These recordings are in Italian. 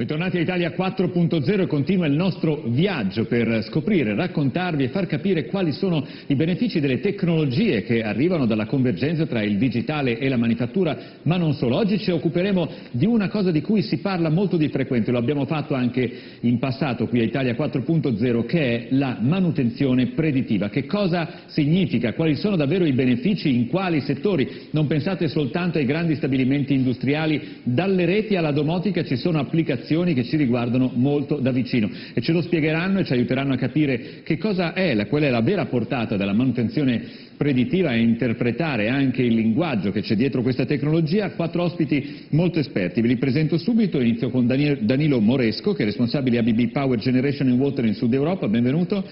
Bentornati a Italia 4.0 continua il nostro viaggio per scoprire, raccontarvi e far capire quali sono i benefici delle tecnologie che arrivano dalla convergenza tra il digitale e la manifattura, ma non solo. Oggi ci occuperemo di una cosa di cui si parla molto di frequente, lo abbiamo fatto anche in passato qui a Italia 4.0, che è la manutenzione preditiva. Che cosa significa? Quali sono davvero i benefici? In quali settori? Non pensate soltanto ai grandi stabilimenti industriali, dalle reti alla domotica ci sono applicazioni questioni che ci riguardano molto da vicino. E ce lo spiegheranno e ci aiuteranno a capire che cosa è, qual è la vera portata della manutenzione preditiva e interpretare anche il linguaggio che c'è dietro questa tecnologia, quattro ospiti molto esperti. Ve li presento subito, inizio con Danilo Moresco, che è responsabile ABB Power Generation and Water in Sud Europa, benvenuto.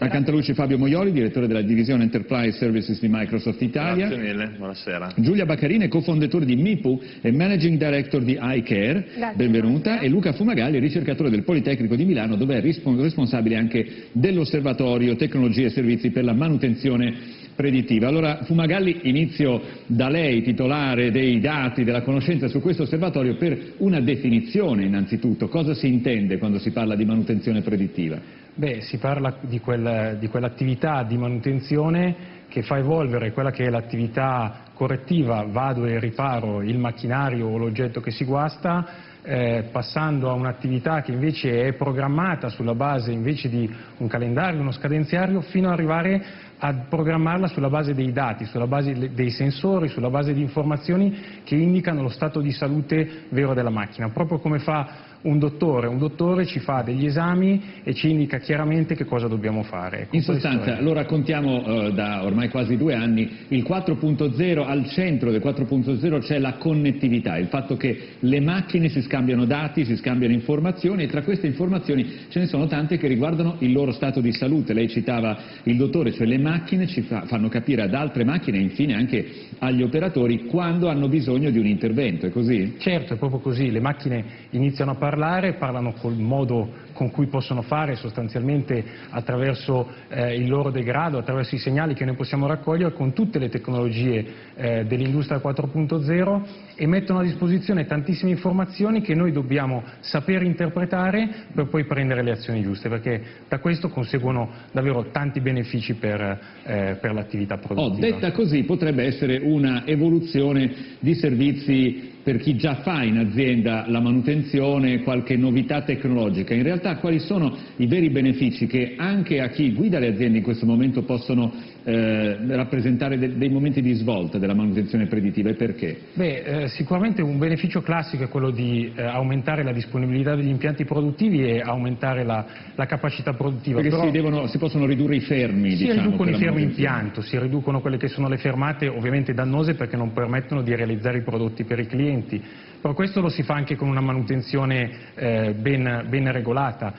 Accanto a lui c'è Fabio Moioli, direttore della divisione Enterprise Services di Microsoft Italia. Grazie mille, buonasera. Giulia Baccarini, cofondatore di MIPU e Managing Director di iCare, Grazie, benvenuta. E Luca Fumagalli, ricercatore del Politecnico di Milano, dove è responsabile anche dell'Osservatorio Tecnologie e Servizi per la manutenzione preditiva. Allora Fumagalli inizio da lei, titolare dei dati, della conoscenza su questo osservatorio, per una definizione innanzitutto. Cosa si intende quando si parla di manutenzione predittiva? Beh, si parla di, quel, di quell'attività di manutenzione che fa evolvere quella che è l'attività correttiva, vado e riparo il macchinario o l'oggetto che si guasta, eh, passando a un'attività che invece è programmata sulla base invece di un calendario, uno scadenziario, fino ad arrivare a programmarla sulla base dei dati, sulla base dei sensori, sulla base di informazioni che indicano lo stato di salute vero della macchina, proprio come fa un dottore, un dottore ci fa degli esami e ci indica chiaramente che cosa dobbiamo fare. In sostanza, lo raccontiamo eh, da ormai quasi due anni, il 4.0, al centro del 4.0 c'è la connettività, il fatto che le macchine si scambiano dati, si scambiano informazioni e tra queste informazioni ce ne sono tante che riguardano il loro stato di salute. Lei citava il dottore, cioè le macchine ci fa, fanno capire ad altre macchine e infine anche agli operatori quando hanno bisogno di un intervento, è così? Certo, è proprio così, le macchine iniziano a parlare, parlano col modo con cui possono fare sostanzialmente attraverso eh, il loro degrado, attraverso i segnali che noi possiamo raccogliere con tutte le tecnologie eh, dell'industria 4.0 e mettono a disposizione tantissime informazioni che noi dobbiamo sapere interpretare per poi prendere le azioni giuste, perché da questo conseguono davvero tanti benefici per, eh, per l'attività produttiva. Oh, detta così potrebbe essere una evoluzione di servizi per chi già fa in azienda la manutenzione, qualche novità tecnologica. In realtà quali sono i veri benefici che anche a chi guida le aziende in questo momento possono eh, rappresentare de dei momenti di svolta della manutenzione preditiva e perché? Beh, eh, sicuramente un beneficio classico è quello di eh, aumentare la disponibilità degli impianti produttivi e aumentare la, la capacità produttiva. Perché si, devono, si, possono ridurre i fermi, Si diciamo, riducono i fermi impianto, si riducono quelle che sono le fermate ovviamente dannose perché non permettono di realizzare i prodotti per i clienti. Però questo lo si fa anche con una manutenzione eh, ben, ben, regolata.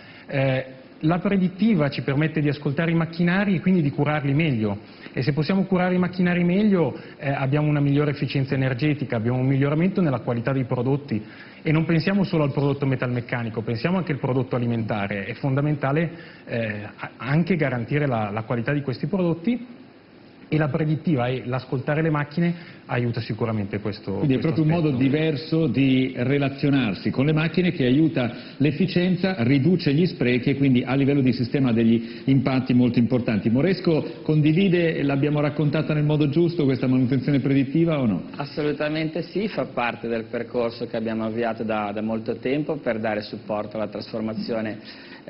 La predittiva ci permette di ascoltare i macchinari e quindi di curarli meglio e se possiamo curare i macchinari meglio eh, abbiamo una migliore efficienza energetica, abbiamo un miglioramento nella qualità dei prodotti e non pensiamo solo al prodotto metalmeccanico, pensiamo anche al prodotto alimentare. È fondamentale eh, anche garantire la, la qualità di questi prodotti e la predittiva e l'ascoltare le macchine aiuta sicuramente questo Quindi è proprio aspetto. un modo diverso di relazionarsi con le macchine che aiuta l'efficienza, riduce gli sprechi e quindi a livello di sistema degli impatti molto importanti. Moresco condivide, l'abbiamo raccontata nel modo giusto questa manutenzione predittiva o no? Assolutamente sì, fa parte del percorso che abbiamo avviato da, da molto tempo per dare supporto alla trasformazione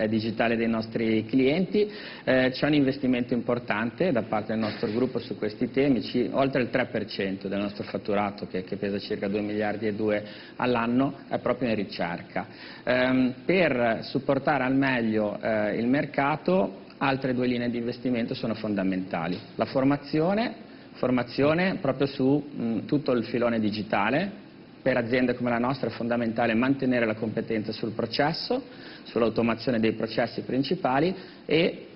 digitale dei nostri clienti. Eh, c'è un investimento importante da parte del nostro gruppo su questi temi, ci, oltre il 3% del nostro fatturato che, che, pesa circa 2 miliardi e 2 all'anno è proprio in ricerca. Eh, per supportare al meglio eh, il mercato altre due linee di investimento sono fondamentali. La formazione, formazione proprio su mh, tutto il filone digitale, per aziende come la nostra è fondamentale mantenere la competenza sul processo, sull'automazione dei processi principali e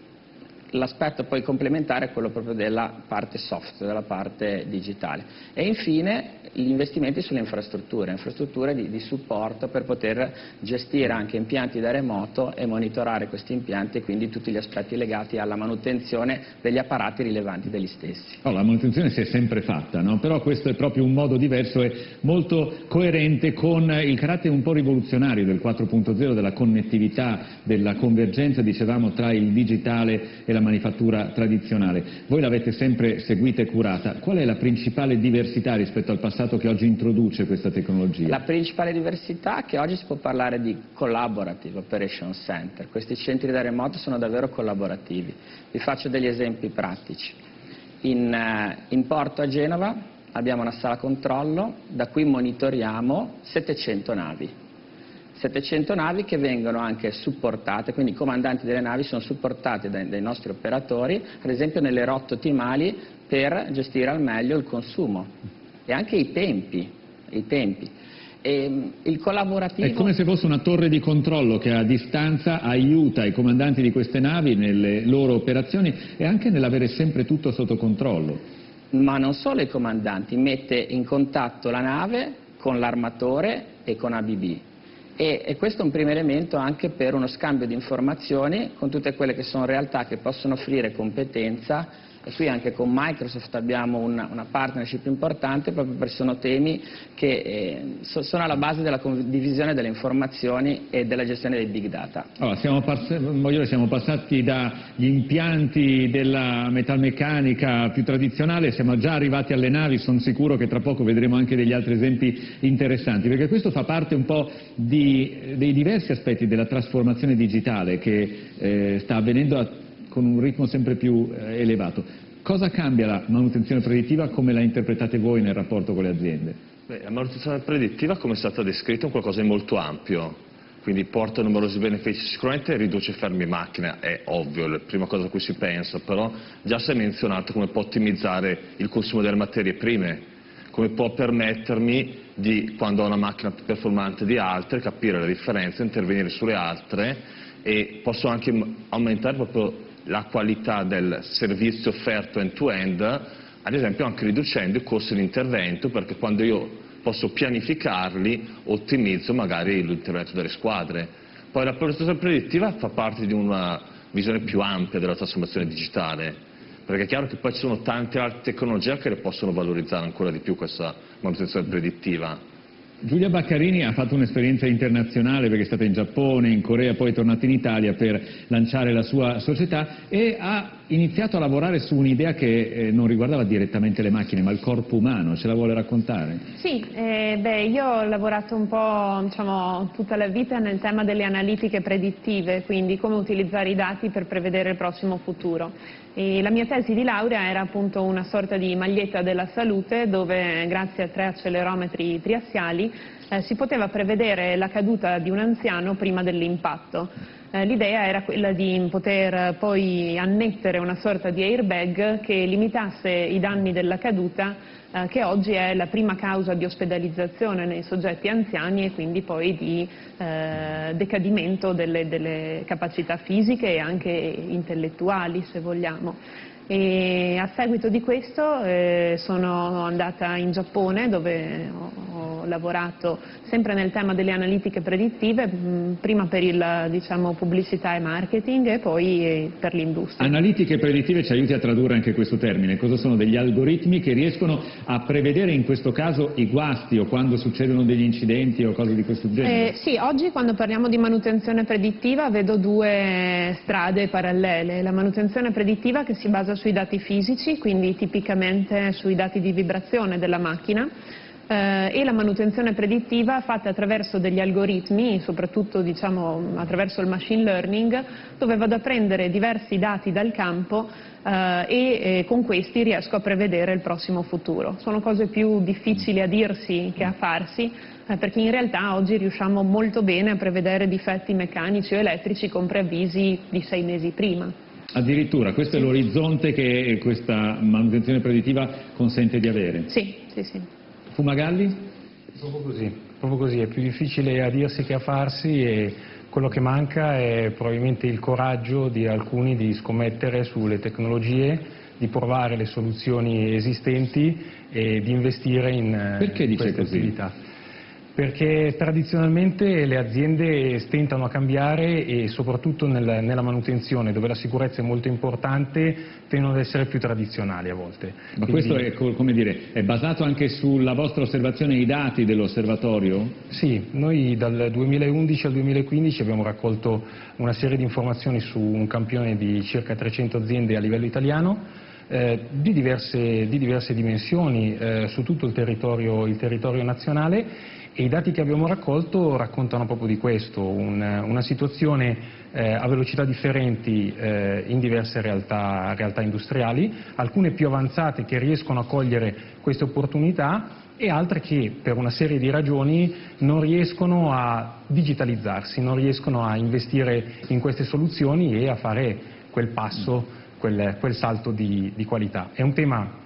l'aspetto poi complementare è quello proprio della parte software, della parte digitale. E infine gli investimenti sulle infrastrutture, infrastrutture di, di, supporto per poter gestire anche impianti da remoto e monitorare questi impianti e quindi tutti gli aspetti legati alla manutenzione degli apparati rilevanti degli stessi. Oh, la manutenzione si è sempre fatta, no? però questo è proprio un modo diverso e molto coerente con il carattere un po' rivoluzionario del 4.0, della connettività, della convergenza, dicevamo, tra il digitale e la manifattura tradizionale. Voi l'avete sempre seguita e curata. Qual è la principale diversità rispetto al passato che oggi introduce questa tecnologia? La principale diversità è che oggi si può parlare di Collaborative Operation Center. Questi centri da remoto sono davvero collaborativi. Vi faccio degli esempi pratici. In, eh, in Porto a Genova abbiamo una sala controllo da cui monitoriamo 700 navi 700 navi che vengono anche supportate, quindi i comandanti delle navi sono supportati dai, dai nostri operatori, ad esempio nelle rotte ottimali per gestire al meglio il consumo e anche i tempi. I tempi. E, il collaborativo... È come se fosse una torre di controllo che a distanza aiuta i comandanti di queste navi nelle loro operazioni e anche nell'avere sempre tutto sotto controllo. Ma non solo i comandanti, mette in contatto la nave con l'armatore e con ABB e, e, questo è un primo elemento anche per uno scambio di informazioni con tutte quelle che sono realtà che possono offrire competenza e qui anche con Microsoft abbiamo una, una partnership importante proprio perché sono temi che eh, so, sono alla base della condivisione delle informazioni e della gestione dei big data. Allora, siamo, pass siamo passati dagli impianti della metalmeccanica più tradizionale, siamo già arrivati alle navi, sono sicuro che tra poco vedremo anche degli altri esempi interessanti, perché questo fa parte un po' di, dei diversi aspetti della trasformazione digitale che eh, sta avvenendo a con un ritmo sempre più eh, elevato. Cosa cambia la manutenzione predittiva, come la interpretate voi nel rapporto con le aziende? Beh, la manutenzione predittiva, come è stata descritta, è qualcosa di molto ampio, quindi porta numerosi benefici. Sicuramente riduce fermi macchine, è ovvio, è la prima cosa a cui si pensa, però già si è menzionato come può ottimizzare il consumo delle materie prime, come può permettermi di, quando ho una macchina più performante di altre, capire la differenza, intervenire sulle altre e posso anche aumentare proprio la qualità del servizio offerto end-to-end, ad esempio anche riducendo i costi di intervento, perché quando io posso pianificarli ottimizzo magari l'intervento delle squadre. Poi la progettazione predittiva fa parte di una visione più ampia della trasformazione digitale, perché è chiaro che poi ci sono tante altre tecnologie che le possono valorizzare ancora di più questa manutenzione predittiva. Giulia Baccarini ha fatto un'esperienza internazionale perché è stata in Giappone, in Corea, poi è tornata in Italia per lanciare la sua società e ha iniziato a lavorare su un'idea che eh, non riguardava direttamente le macchine ma il corpo umano, ce la vuole raccontare? Sì, eh, beh, io ho lavorato un po' diciamo, tutta la vita nel tema delle analitiche predittive, quindi come utilizzare i dati per prevedere il prossimo futuro. E la mia tesi di laurea era appunto una sorta di maglietta della salute dove grazie a tre accelerometri triassiali eh, si poteva prevedere la caduta di un anziano prima dell'impatto. Eh, l'idea era quella di poter poi annettere una sorta di airbag che limitasse i danni della caduta eh, che oggi è la prima causa di ospedalizzazione nei soggetti anziani e quindi poi di eh, decadimento delle, delle capacità fisiche e anche intellettuali se vogliamo. E a seguito di questo eh, sono andata in Giappone dove ho, ho, lavorato sempre nel tema delle analitiche predittive, mh, mm, prima per il diciamo, pubblicità e marketing e poi eh, per l'industria. Analitiche predittive ci aiuti a tradurre anche questo termine, cosa sono degli algoritmi che riescono a prevedere in questo caso i guasti o quando succedono degli incidenti o cose di questo genere? Eh, sì, oggi quando parliamo di manutenzione predittiva vedo due strade parallele, la manutenzione predittiva che si basa basa sui dati fisici, quindi tipicamente sui dati di vibrazione della macchina, eh, e la manutenzione predittiva fatta attraverso degli algoritmi, soprattutto diciamo, attraverso il machine learning, dove vado a prendere diversi dati dal campo eh, e eh, con questi riesco a prevedere il prossimo futuro. Sono cose più difficili a dirsi che a farsi, eh, perché in realtà oggi riusciamo molto bene a prevedere difetti meccanici o elettrici con preavvisi di sei mesi prima. Addirittura, questo è l'orizzonte che questa manutenzione predittiva consente di avere? Sì, sì, sì. Fumagalli? Proprio così, proprio così, è più difficile a dirsi che a farsi e quello che manca è probabilmente il coraggio di alcuni di scommettere sulle tecnologie di provare le soluzioni esistenti e di investire in Perché dice queste così? attività perché tradizionalmente le aziende stentano a cambiare e soprattutto nel, nella manutenzione, dove la sicurezza è molto importante, tendono ad essere più tradizionali a volte. Ma Quindi, questo è, dire, è basato anche sulla vostra osservazione e i dati dell'osservatorio? Sì, noi dal 2011 al 2015 abbiamo raccolto una serie di informazioni su un campione di circa 300 aziende a livello italiano, eh, di, diverse, di diverse dimensioni eh, su tutto il territorio, il territorio nazionale e i dati che abbiamo raccolto raccontano proprio di questo, un- una situazione eh, a velocità differenti eh, in diverse realtà, realtà industriali, alcune più avanzate che riescono a cogliere queste opportunità e altre che per una serie di ragioni non riescono a digitalizzarsi, non riescono a investire in queste soluzioni e a fare quel passo, quel, quel salto di, di qualità. È un tema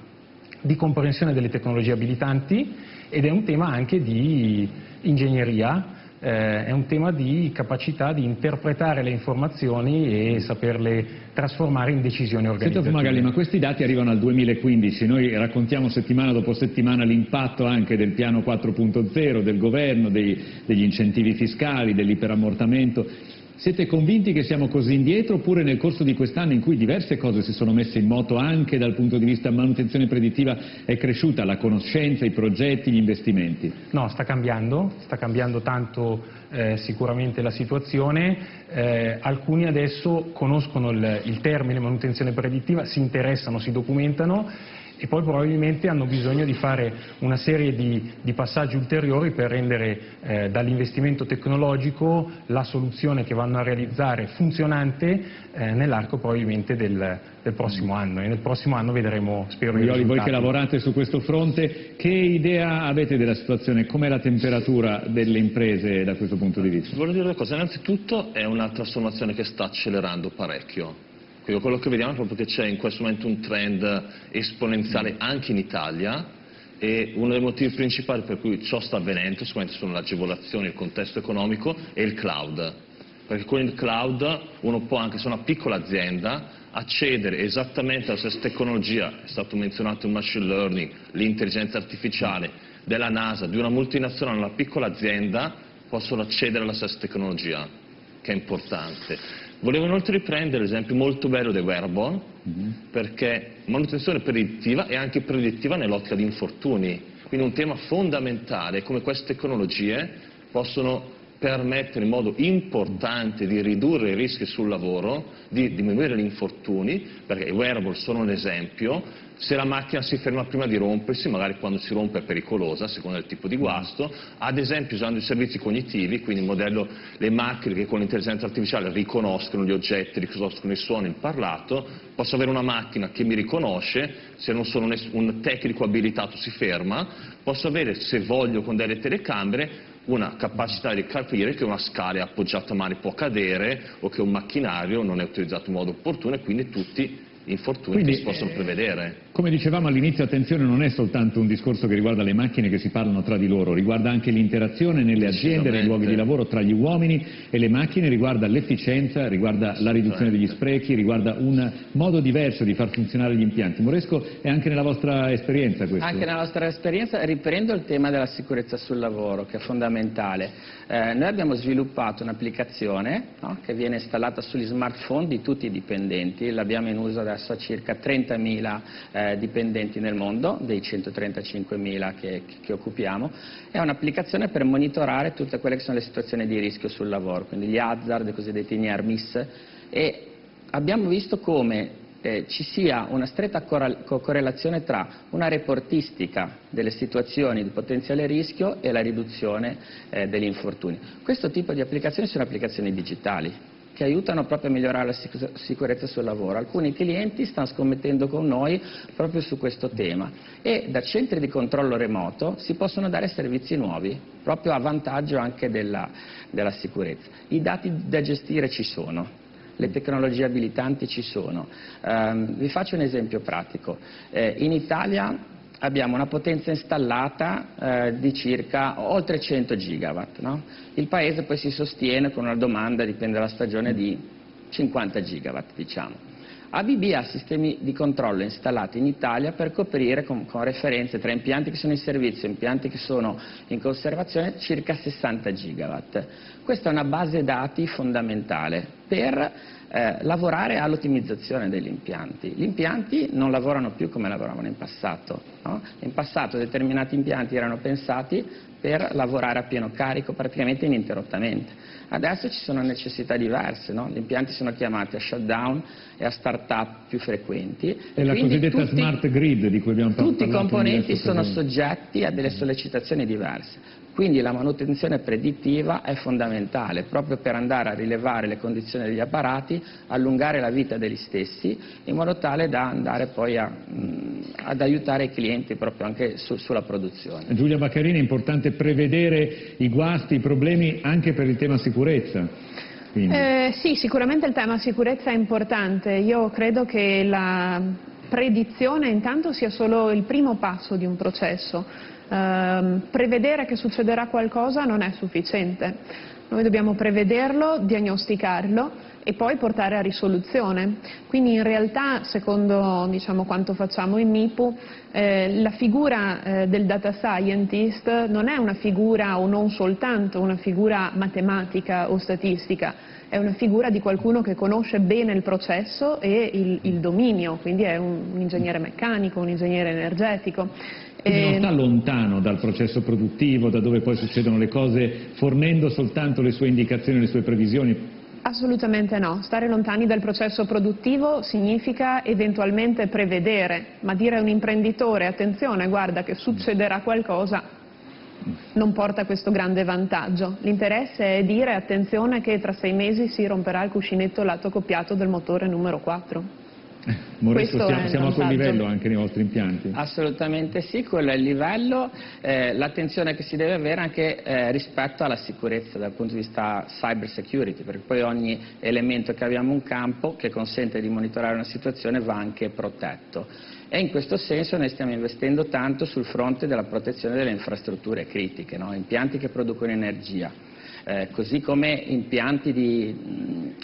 di comprensione delle tecnologie abilitanti ed è un tema anche di ingegneria, eh, è un tema di capacità di interpretare le informazioni e saperle trasformare in decisioni Senta organizzative. Fumagalli, ma questi dati arrivano al 2015, noi raccontiamo settimana dopo settimana l'impatto anche del piano 4.0, del governo, dei- degli incentivi fiscali, dell'iperammortamento. Siete convinti che siamo così indietro oppure nel corso di quest'anno in cui diverse cose si sono messe in moto anche dal punto di vista manutenzione predittiva è cresciuta la conoscenza, i progetti, gli investimenti? No, sta cambiando, sta cambiando tanto eh, sicuramente la situazione. Eh, alcuni adesso conoscono il, il termine manutenzione predittiva, si interessano, si documentano e poi probabilmente hanno bisogno di fare una serie di, di passaggi ulteriori per rendere eh, dall'investimento tecnologico la soluzione che vanno a realizzare funzionante eh, nell'arco probabilmente del, del prossimo anno e nel prossimo anno vedremo, spero, i Orioli, voi che lavorate su questo fronte, che idea avete della situazione? Com'è la temperatura delle imprese da questo punto di vista? Voglio dire due cose. Innanzitutto è una trasformazione che sta accelerando parecchio. Quindi quello che vediamo è proprio che c'è in questo momento un trend esponenziale anche in Italia e uno dei motivi principali per cui ciò sta avvenendo sicuramente sono l'agevolazione, il contesto economico e il cloud. Perché con il cloud uno può anche se è una piccola azienda accedere esattamente alla stessa tecnologia, è stato menzionato il machine learning, l'intelligenza artificiale della NASA, di una multinazionale, una piccola azienda possono accedere alla stessa tecnologia, che è importante. Volevo inoltre riprendere l'esempio molto bello dei wearable, perché manutenzione predittiva è anche predittiva nell'ottica di infortuni, quindi un tema fondamentale è come queste tecnologie possono permettere in modo importante di ridurre i rischi sul lavoro, di diminuire gli infortuni, perché i wearable sono un esempio, se la macchina si ferma prima di rompersi, magari quando si rompe è pericolosa, a seconda del tipo di guasto, ad esempio usando i servizi cognitivi, quindi il modello le macchine che con l'intelligenza artificiale riconoscono gli oggetti, riconoscono il suono, il parlato, posso avere una macchina che mi riconosce, se non sono un tecnico abilitato si ferma, posso avere, se voglio, con delle telecamere, una capacità di capire che una scala appoggiata mani può cadere o che un macchinario non è utilizzato in modo opportuno e quindi tutti infortuni Quindi, che si possono eh, prevedere. Come dicevamo all'inizio, attenzione, non è soltanto un discorso che riguarda le macchine che si parlano tra di loro, riguarda anche l'interazione nelle aziende, nei luoghi di lavoro tra gli uomini e le macchine, riguarda l'efficienza, riguarda la riduzione degli sprechi, riguarda un modo diverso di far funzionare gli impianti. Moresco è anche nella vostra esperienza questo? Anche nella nostra esperienza, riprendo il tema della sicurezza sul lavoro, che è fondamentale. Eh, noi abbiamo sviluppato un'applicazione no, che viene installata sugli smartphone di tutti i dipendenti, l'abbiamo in uso adesso a circa 30.000 eh, dipendenti nel mondo, dei 135.000 che, che occupiamo, è un'applicazione per monitorare tutte quelle che sono le situazioni di rischio sul lavoro, quindi gli hazard, i cosiddetti near miss, e abbiamo visto come eh, ci sia una stretta correl- co- correlazione tra una reportistica delle situazioni di potenziale rischio e la riduzione eh, degli infortuni. Questo tipo di applicazioni sono applicazioni digitali che aiutano proprio a migliorare la sic- sicurezza sul lavoro. Alcuni clienti stanno scommettendo con noi proprio su questo tema e da centri di controllo remoto si possono dare servizi nuovi, proprio a vantaggio anche della, della sicurezza. I dati da gestire ci sono, le tecnologie abilitanti ci sono. Ehm, vi faccio un esempio pratico. Eh, in Italia abbiamo una potenza installata eh, di circa oltre 100 gigawatt. No? Il paese poi si sostiene con una domanda, dipende dalla stagione, di 50 gigawatt. Diciamo. ABB ha sistemi di controllo installati in Italia per coprire con, con, referenze tra impianti che sono in servizio e impianti che sono in conservazione circa 60 gigawatt. Questa è una base dati fondamentale per eh, lavorare all'ottimizzazione degli impianti. Gli impianti non lavorano più come lavoravano in passato. No? In passato determinati impianti erano pensati per lavorare a pieno carico praticamente ininterrottamente. Adesso ci sono necessità diverse, no? gli impianti sono chiamati a shutdown e a start-up più frequenti. È la cosiddetta tutti, smart grid di cui abbiamo parlato. Tutti i componenti sono soggetti a delle sollecitazioni diverse. Quindi la manutenzione predittiva è fondamentale proprio per andare a rilevare le condizioni degli apparati, allungare la vita degli stessi in modo tale da andare poi a, mh, ad aiutare i clienti proprio anche su, sulla produzione. Giulia Baccarini, è importante prevedere i guasti, i problemi anche per il tema sicurezza. Eh, sì, sicuramente il tema sicurezza è importante. Io credo che la predizione intanto sia solo il primo passo di un processo eh, prevedere che succederà qualcosa non è sufficiente. Noi dobbiamo prevederlo, diagnosticarlo e poi portare a risoluzione. Quindi in realtà, secondo diciamo, quanto facciamo in MIPU, eh, la figura eh, del data scientist non è una figura o non soltanto una figura matematica o statistica, è una figura di qualcuno che conosce bene il processo e il, il dominio, quindi è un, un ingegnere meccanico, un ingegnere energetico. Quindi non sta lontano dal processo produttivo, da dove poi succedono le cose, fornendo soltanto le sue indicazioni, le sue previsioni? Assolutamente no, stare lontani dal processo produttivo significa eventualmente prevedere, ma dire a un imprenditore attenzione, guarda che succederà qualcosa, non porta questo grande vantaggio. L'interesse è dire attenzione che tra sei mesi si romperà il cuscinetto lato coppiato del motore numero 4. Moresto, siamo, siamo a quel livello anche nei vostri impianti? Assolutamente sì, quello è il livello, eh, l'attenzione che si deve avere anche eh, rispetto alla sicurezza dal punto di vista cyber security, perché poi ogni elemento che abbiamo in campo che consente di monitorare una situazione va anche protetto. E in questo senso noi stiamo investendo tanto sul fronte della protezione delle infrastrutture critiche, no? impianti che producono energia, eh, così come impianti di... Mh,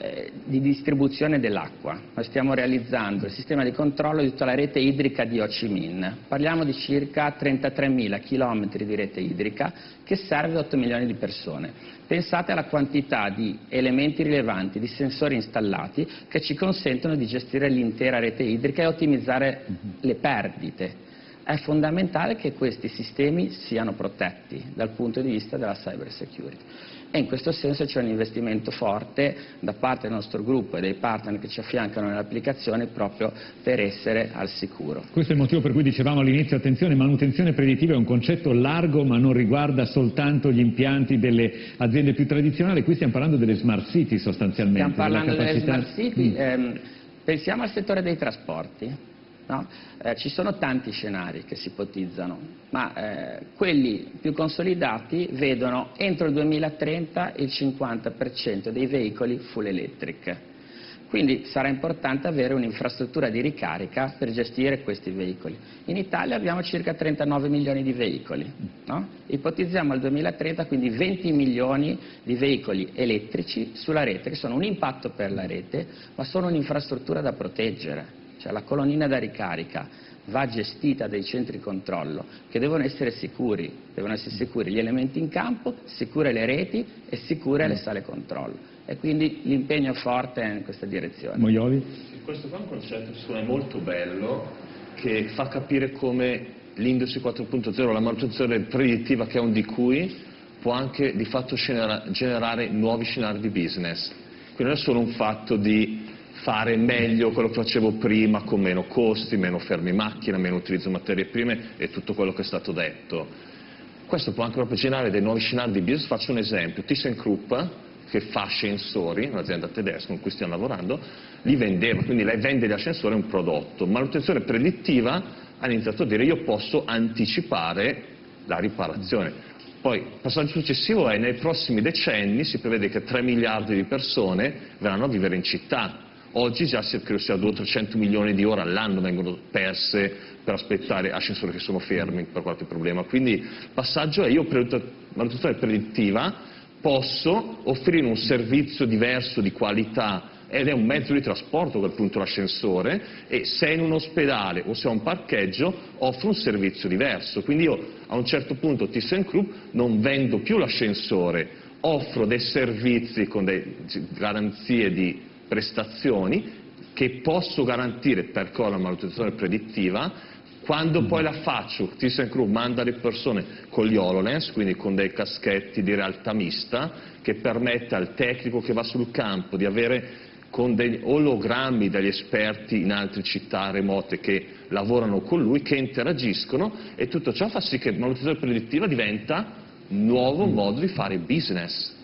eh, di distribuzione dell'acqua. Noi stiamo realizzando il sistema di controllo di tutta la rete idrica di Ho Chi Minh. Parliamo di circa 33.000 km di rete idrica che serve 8 milioni di persone. Pensate alla quantità di elementi rilevanti, di sensori installati che ci consentono di gestire l'intera rete idrica e ottimizzare le perdite. È fondamentale che questi sistemi siano protetti dal punto di vista della cyber security e in questo senso c'è un investimento forte da parte del nostro gruppo e dei partner che ci affiancano nell'applicazione proprio per essere al sicuro. Questo è il motivo per cui dicevamo all'inizio, attenzione, manutenzione predittiva è un concetto largo ma non riguarda soltanto gli impianti delle aziende più tradizionali, qui stiamo parlando delle smart city sostanzialmente. Stiamo parlando delle smart city, mm. ehm, pensiamo al settore dei trasporti. No? Eh, ci sono tanti scenari che si ipotizzano, ma eh, quelli più consolidati vedono entro il 2030 il 50% dei veicoli full electric. Quindi sarà importante avere un'infrastruttura di ricarica per gestire questi veicoli. In Italia abbiamo circa 39 milioni di veicoli. No? Ipotizziamo al 2030 quindi 20 milioni di veicoli elettrici sulla rete, che sono un impatto per la rete, ma sono un'infrastruttura da proteggere cioè la colonnina da ricarica va gestita dai centri controllo che devono essere sicuri, devono essere sicuri gli elementi in campo, sicure le reti e sicure le sale controllo. E quindi l'impegno forte è in questa direzione. Moioli? Questo qua è un concetto secondo me molto bello che fa capire come l'Industria 4.0, la manutenzione predittiva che è un di cui, può anche di fatto generare nuovi scenari di business. Quindi non è solo un fatto di fare meglio quello che facevo prima con meno costi, meno fermi macchina, meno utilizzo materie prime e tutto quello che è stato detto. Questo può anche generare dei nuovi scenari di business, faccio un esempio, ThyssenKrupp che fa ascensori, un'azienda tedesca con cui stiamo lavorando, li vendeva, quindi lei vende gli ascensori un prodotto, manutenzione predittiva ha iniziato a dire io posso anticipare la riparazione. Poi il passaggio successivo è nei prossimi decenni si prevede che 3 miliardi di persone verranno a vivere in città, Oggi già credo sia 200-300 milioni di ore all'anno vengono perse per aspettare ascensori che sono fermi per qualche problema. Quindi il passaggio è io manutenzione predittiva posso offrire un servizio diverso di qualità ed è un mezzo di trasporto quel punto l'ascensore e se è in un ospedale o se è un parcheggio offro un servizio diverso. Quindi io a un certo punto ThyssenKrupp non vendo più l'ascensore, offro dei servizi con delle garanzie di prestazioni che posso garantire per la manutenzione predittiva. Quando poi la faccio, ThyssenKrupp manda le persone con gli HoloLens, quindi con dei caschetti di realtà mista, che permette al tecnico che va sul campo di avere con degli ologrammi degli esperti in altre città remote che lavorano con lui, che interagiscono e tutto ciò fa sì che la manutenzione predittiva diventa un nuovo modo di fare business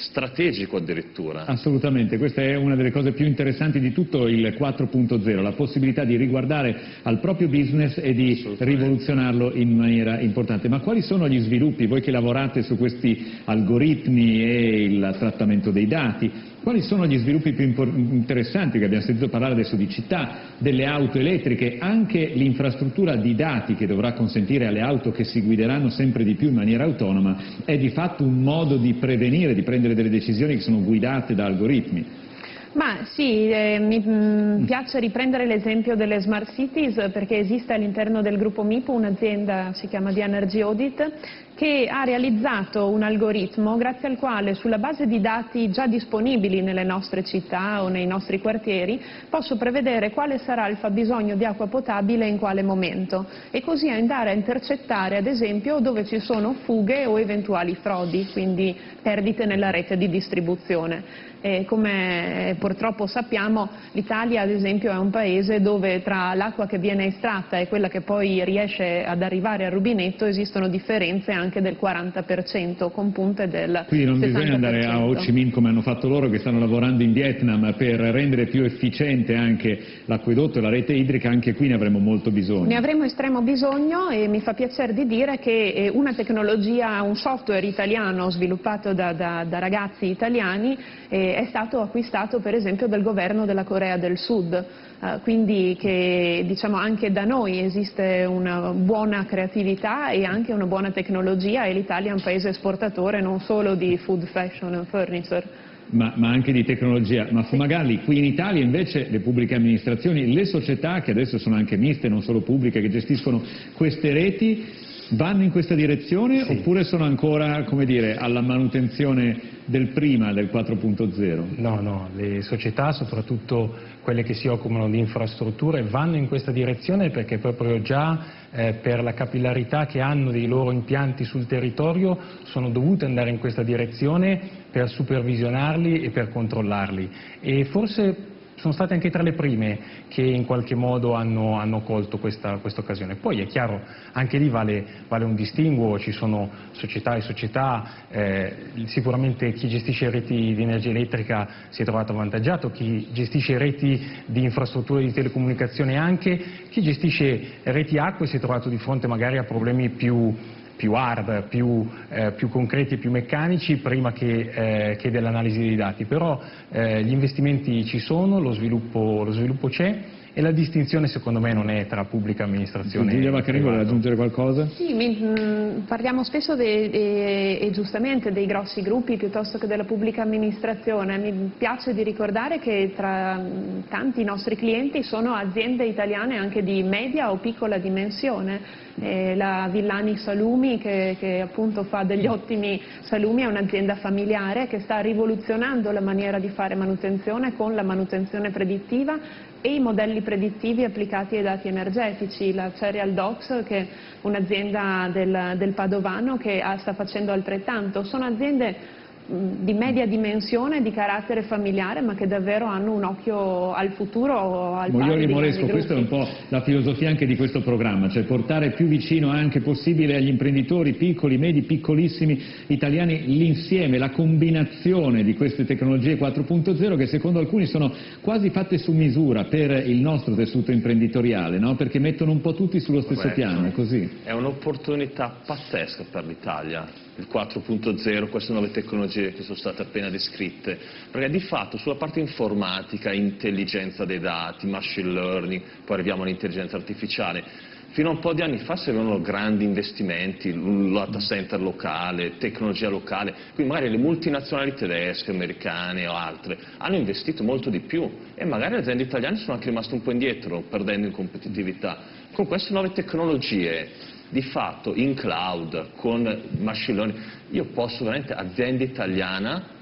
strategico addirittura. Assolutamente, questa è una delle cose più interessanti di tutto il 4.0, la possibilità di riguardare al proprio business e di rivoluzionarlo in maniera importante. Ma quali sono gli sviluppi, voi che lavorate su questi algoritmi e il trattamento dei dati, quali sono gli sviluppi più interessanti che abbiamo sentito parlare adesso di città, delle auto elettriche, anche l'infrastruttura di dati che dovrà consentire alle auto che si guideranno sempre di più in maniera autonoma è di fatto un modo di prevenire, di prendere delle decisioni che sono guidate da algoritmi. Ma sì, eh, mi mh, mm, piace riprendere l'esempio delle smart cities perché esiste all'interno del gruppo MIPO un'azienda, si chiama di Energy Audit, che ha realizzato un algoritmo grazie al quale sulla base di dati già disponibili nelle nostre città o nei nostri quartieri posso prevedere quale sarà il fabbisogno di acqua potabile in quale momento e così andare a intercettare ad esempio dove ci sono fughe o eventuali frodi, quindi perdite nella rete di distribuzione. E come purtroppo sappiamo l'Italia ad esempio è un paese dove tra l'acqua che viene estratta e quella che poi riesce ad arrivare al rubinetto esistono differenze anche del 40% con punte del Quindi non 70%. bisogna andare a Ho Chi Minh come hanno fatto loro che stanno lavorando in Vietnam per rendere più efficiente anche l'acquedotto e la rete idrica, anche qui ne avremo molto bisogno. Ne avremo estremo bisogno e mi fa piacere di dire che eh, una tecnologia, un software italiano sviluppato da, da, da ragazzi italiani eh, è stato acquistato per esempio dal governo della Corea del Sud, eh, quindi che diciamo, anche da noi esiste una buona creatività e anche una buona tecnologia e l'Italia è un paese esportatore non solo di food, fashion e furniture. Ma, ma, anche di tecnologia. Ma Fumagalli, qui in Italia invece le pubbliche amministrazioni, le società che adesso sono anche miste, non solo pubbliche, che gestiscono queste reti, vanno in questa direzione sì. oppure sono ancora dire, alla manutenzione del prima, del 4.0? No, no, le società, soprattutto quelle che si occupano di infrastrutture, vanno in questa direzione perché proprio già eh, per la capillarità che hanno dei loro impianti sul territorio sono dovute andare in questa direzione per supervisionarli e per controllarli. E forse sono state anche tra le prime che in qualche modo hanno, hanno colto questa, questa, occasione. Poi è chiaro, anche lì vale, vale, un distinguo, ci sono società e società, eh, sicuramente chi gestisce reti di energia elettrica si è trovato avvantaggiato, chi gestisce reti di infrastrutture di telecomunicazione anche, chi gestisce reti acque si è trovato di fronte magari a problemi più più hard, più, eh, più concreti e più meccanici prima che, eh, che dell'analisi dei dati, però eh, gli investimenti ci sono, lo sviluppo, lo sviluppo c'è e la distinzione secondo me non è tra pubblica amministrazione Giulia Vaccarini vuole aggiungere qualcosa? Sì, mi, mh, mm, parliamo spesso de, de, e giustamente dei grossi gruppi piuttosto che della pubblica amministrazione. Mi piace di ricordare che tra mm, tanti nostri clienti sono aziende italiane anche di media o piccola dimensione. Eh, la Villani Salumi che, che, appunto fa degli ottimi salumi è un'azienda familiare che sta rivoluzionando la maniera di fare manutenzione con la manutenzione predittiva e i modelli predittivi applicati ai dati energetici, la Serial Docs che è un'azienda del, del, Padovano che sta facendo altrettanto, sono aziende di media dimensione, di carattere familiare, ma che davvero hanno un occhio al futuro, al Mogliori Moresco, questa è un po' la filosofia anche di questo programma, cioè portare più vicino anche possibile agli imprenditori piccoli, medi, piccolissimi italiani l'insieme, la combinazione di queste tecnologie 4.0 che secondo alcuni sono quasi fatte su misura per il nostro tessuto imprenditoriale, no? perché mettono un po' tutti sullo stesso Corretto. piano, così. È un'opportunità pazzesca per l'Italia, il 4.0, queste nuove tecnologie che sono state appena descritte, perché di fatto sulla parte informatica, intelligenza dei dati, machine learning, poi arriviamo all'intelligenza artificiale, Fino a un po' di anni fa servivano grandi investimenti, un data center locale, tecnologia locale, quindi magari le multinazionali tedesche, americane o altre hanno investito molto di più e magari le aziende italiane sono anche rimaste un po' indietro, perdendo in competitività. Con queste nuove tecnologie, di fatto in cloud, con learning, io posso veramente, azienda italiana,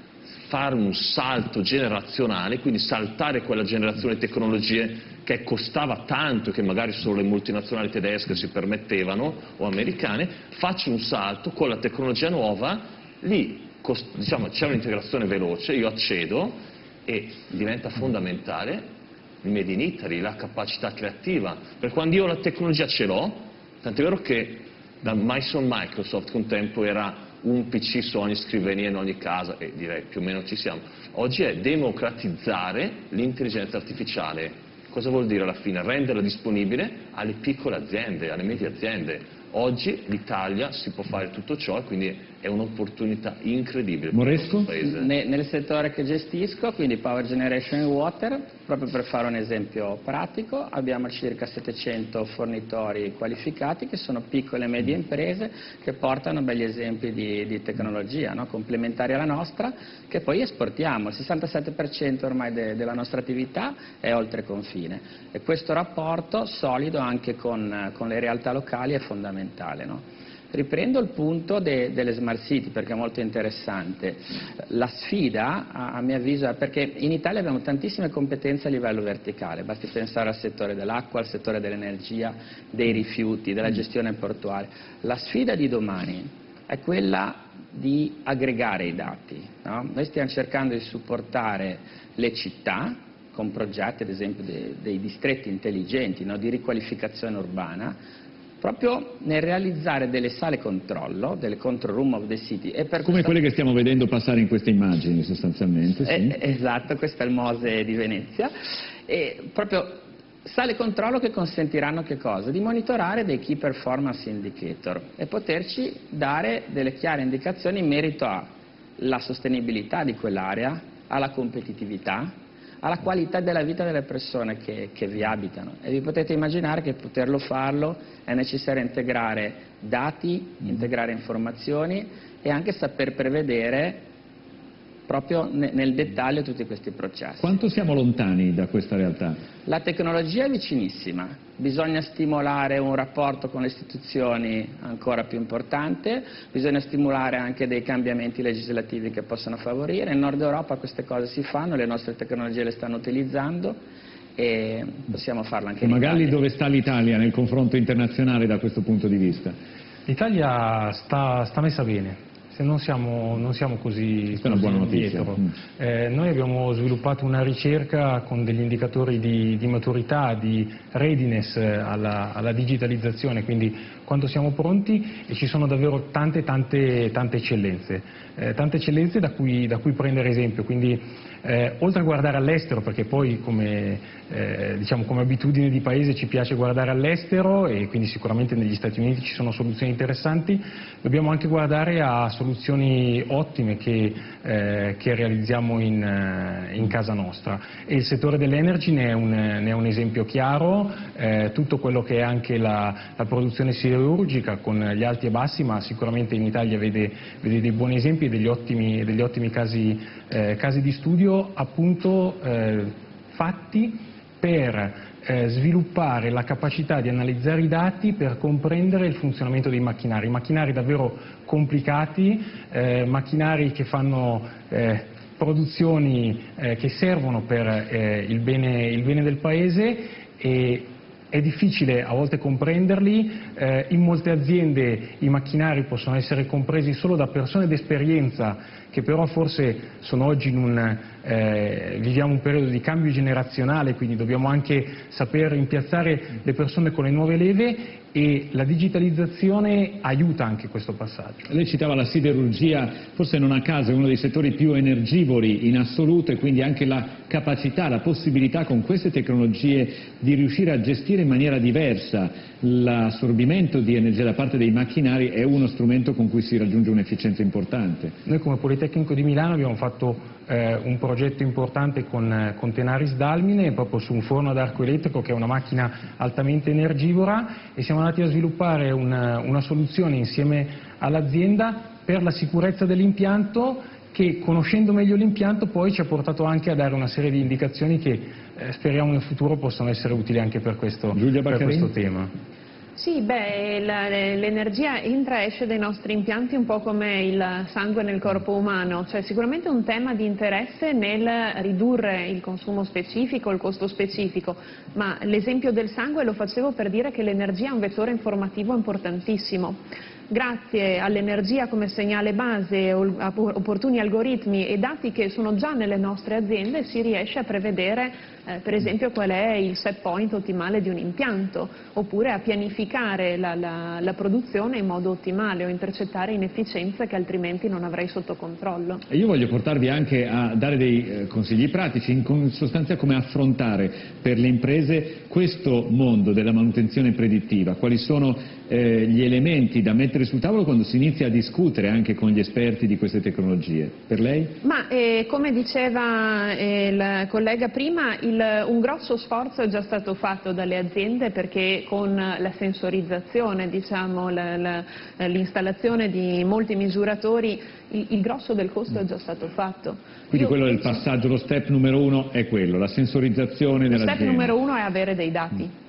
fare un salto generazionale, quindi saltare quella generazione di tecnologie che costava tanto e che magari solo le multinazionali tedesche si permettevano o americane, faccio un salto con la tecnologia nuova, lì diciamo, c'è un'integrazione veloce, io accedo e diventa fondamentale il Made in Italy, la capacità creativa, perché quando io la tecnologia ce l'ho, tant'è vero che da Myson Microsoft un tempo era un PC su ogni scrivania in ogni casa, e direi più o meno ci siamo, oggi è democratizzare l'intelligenza artificiale. Cosa vuol dire alla fine? Renderla disponibile alle piccole aziende, alle medie aziende. Oggi l'Italia si può fare tutto ciò e quindi è un'opportunità incredibile Moresco? per il paese. Ne, nel settore che gestisco, quindi Power Generation Water, proprio per fare un esempio pratico, abbiamo circa 700 fornitori qualificati che sono piccole e medie imprese che portano begli esempi di, di tecnologia no? complementari alla nostra che poi esportiamo. Il 67% ormai de, della nostra attività è oltre confine e questo rapporto solido anche con, con le realtà locali è fondamentale. No? Riprendo il punto de, delle smart city perché è molto interessante. La sfida, a, a mio avviso, è perché in Italia abbiamo tantissime competenze a livello verticale, basti pensare al settore dell'acqua, al settore dell'energia, dei rifiuti, della gestione portuale. La sfida di domani è quella di aggregare i dati. No? Noi stiamo cercando di supportare le città con progetti, ad esempio, dei, dei distretti intelligenti no? di riqualificazione urbana, proprio nel realizzare delle sale controllo, delle control room of the city. Come quelle che stiamo vedendo passare in queste immagini sostanzialmente. Sì. Eh, esatto, questo è il Mose di Venezia. E proprio sale controllo che consentiranno che cosa? Di monitorare dei key performance indicator e poterci dare delle chiare indicazioni in merito alla sostenibilità di quell'area, alla competitività, alla qualità della vita delle persone che, che, vi abitano. E vi potete immaginare che poterlo farlo è necessario integrare dati, integrare informazioni e anche saper prevedere proprio nel dettaglio tutti questi processi. Quanto siamo lontani da questa realtà? La tecnologia è vicinissima, bisogna stimolare un rapporto con le istituzioni ancora più importante, bisogna stimolare anche dei cambiamenti legislativi che possano favorire. In Nord Europa queste cose si fanno, le nostre tecnologie le stanno utilizzando e possiamo farlo anche e in magari Italia. dove sta l'Italia nel confronto internazionale da questo punto di vista? L'Italia sta, sta messa bene, non siamo, non siamo così, Questa è una buona notizia. Mm. Eh, noi abbiamo sviluppato una ricerca con degli indicatori di, di maturità, di readiness alla, alla, digitalizzazione, quindi quando siamo pronti e ci sono davvero tante tante, tante eccellenze, eh, tante eccellenze da cui, da cui prendere esempio. Quindi, eh, oltre a guardare all'estero, perché poi come, eh, diciamo, come, abitudine di paese ci piace guardare all'estero e quindi sicuramente negli Stati Uniti ci sono soluzioni interessanti, dobbiamo anche guardare a soluzioni ottime che, eh, che realizziamo in, eh, in, casa nostra. E il settore dell'energy ne, ne, è un esempio chiaro, eh, tutto quello che è anche la, la, produzione siderurgica con gli alti e bassi, ma sicuramente in Italia vede, vede dei buoni esempi e degli ottimi, degli ottimi casi, eh, casi di studio appunto eh, fatti per eh, sviluppare la capacità di analizzare i dati per comprendere il funzionamento dei macchinari, macchinari davvero complicati, eh, macchinari che fanno eh, produzioni che servono per il bene, il, bene, del paese e è difficile a volte comprenderli, eh, in molte aziende i macchinari possono essere compresi solo da persone d'esperienza che però forse sono oggi in un, eh, viviamo un periodo di cambio generazionale, quindi dobbiamo anche saper impiazzare le persone con le nuove leve e la digitalizzazione aiuta anche questo passaggio. Lei citava la siderurgia, forse non a caso è uno dei settori più energivori in assoluto e quindi anche la capacità, la possibilità con queste tecnologie di riuscire a gestire in maniera diversa l'assorbimento di energia da parte dei macchinari è uno strumento con cui si raggiunge un'efficienza importante. Noi come Politecnico di Milano abbiamo fatto eh, un progetto importante con, con Tenaris Dalmine proprio su un forno ad arco elettrico che è una macchina altamente energivora e siamo andati a sviluppare una, una soluzione insieme all'azienda per la sicurezza dell'impianto che conoscendo meglio l'impianto poi ci ha portato anche a dare una serie di indicazioni che eh, speriamo in futuro possano essere utili anche per questo, per questo tema. Sì, beh, l'energia entra e esce dai nostri impianti un po' come il sangue nel corpo umano, cioè sicuramente un tema di interesse nel ridurre il consumo specifico, il costo specifico, ma l'esempio del sangue lo facevo per dire che l'energia è un vettore informativo importantissimo. Grazie all'energia come segnale base, opportuni algoritmi e dati che sono già nelle nostre aziende si riesce a prevedere eh, per esempio qual è il set point ottimale di un impianto oppure a pianificare la, la, la produzione in modo ottimale o intercettare inefficienze che altrimenti non avrei sotto controllo. E io voglio portarvi anche a dare dei eh, consigli pratici, in sostanza come affrontare per le imprese questo mondo della manutenzione predittiva, quali sono eh, gli elementi da mettere sul tavolo quando si inizia a discutere anche con gli esperti di queste tecnologie. Per lei? Ma eh, come diceva eh, il collega prima, il, un grosso sforzo è già stato fatto dalle aziende perché con la sensorizzazione, diciamo, l'installazione di molti misuratori, il, il, grosso del costo è già stato fatto. Quindi Io quello del passaggio, lo step numero uno è quello, la sensorizzazione dell'azienda. Lo step numero uno è avere dei dati.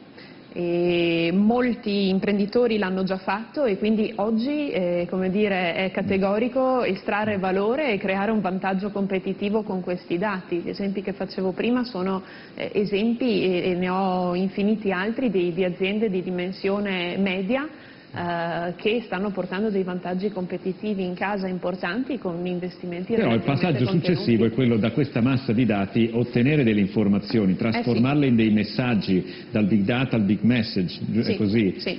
E molti imprenditori l'hanno già fatto e quindi oggi eh, dire, è categorico estrarre valore e creare un vantaggio competitivo con questi dati. Gli esempi che facevo prima sono eh, esempi e, e, ne ho infiniti altri di, di aziende di dimensione media eh, che stanno portando dei vantaggi competitivi in casa importanti con investimenti Però il passaggio contenuti. successivo è quello da questa massa di dati ottenere delle informazioni, trasformarle eh sì. in dei messaggi, dal big data al big message, sì, è così? Sì.